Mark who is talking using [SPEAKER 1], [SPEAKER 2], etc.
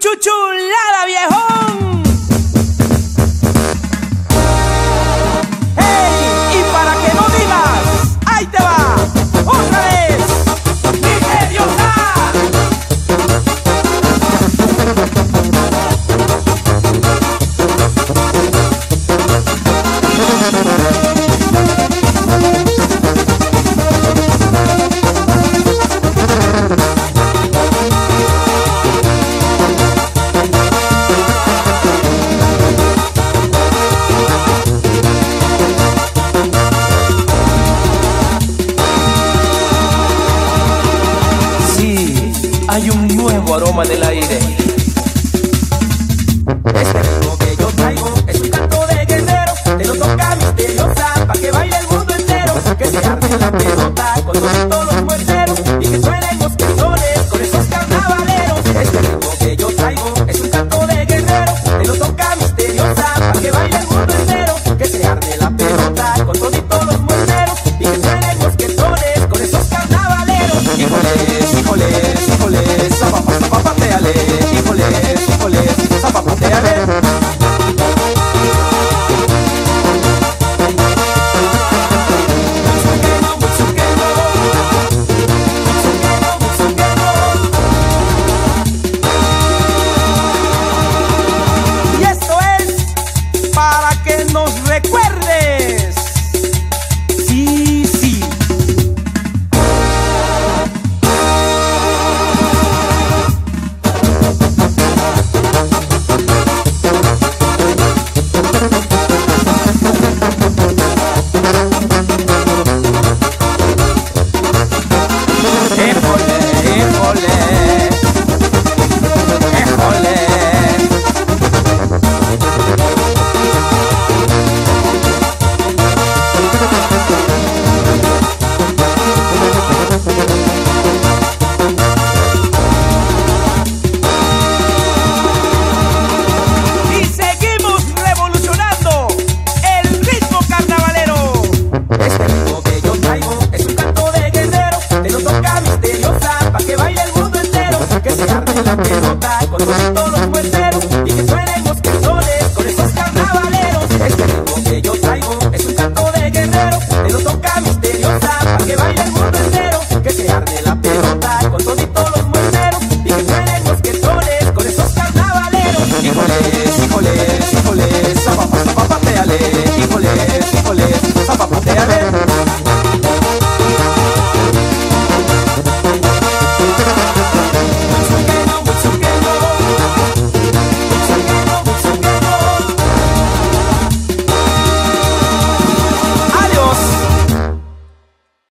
[SPEAKER 1] chuchulada, viejón. El aire.
[SPEAKER 2] Este ritmo que yo traigo es un canto de guerrero, te lo toca misteriosa, pa' que baile el mundo entero, que se arde la pelota con todos los muerteros y que suenen los cantones con esos carnavaleros. Este ritmo que yo traigo es un canto de guerrero, te lo toca misteriosa, pa' que baile el mundo entero, que se arde la pelota con todos los muerteros y que suenen los cantones con esos carnavaleros. Híjoles, híjoles,